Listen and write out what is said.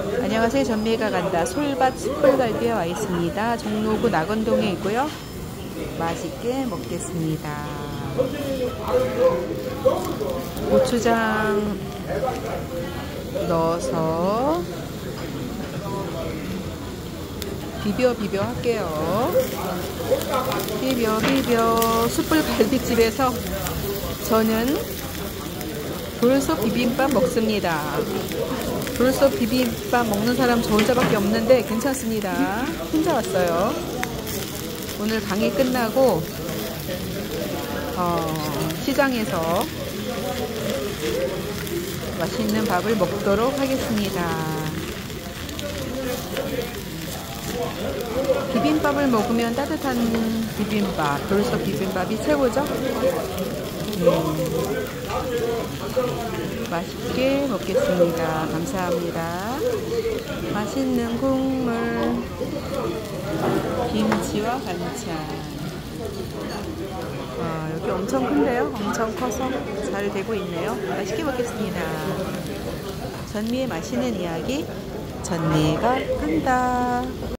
안녕하세요. 전미가 간다. 솔밭 숯불갈비에 와 있습니다. 종로구 낙원동에 있고요. 맛있게 먹겠습니다. 고추장 넣어서 비벼 비벼 할게요. 비벼 비벼 숯불갈비집에서 저는 돌솥 비빔밥 먹습니다. 돌솥 비빔밥 먹는 사람 저 혼자밖에 없는데 괜찮습니다. 혼자 왔어요. 오늘 강의 끝나고 어, 시장에서 맛있는 밥을 먹도록 하겠습니다. 비빔밥을 먹으면 따뜻한 비빔밥, 돌솥 비빔밥이 최고죠? 음. 맛있게 먹겠습니다. 감사합니다. 맛있는 국물, 김치와 반찬. 아, 여기 엄청 큰데요? 엄청 커서 잘 되고 있네요. 맛있게 먹겠습니다. 전미의 맛있는 이야기, 전미가 한다.